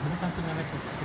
原監督の話を聞きた。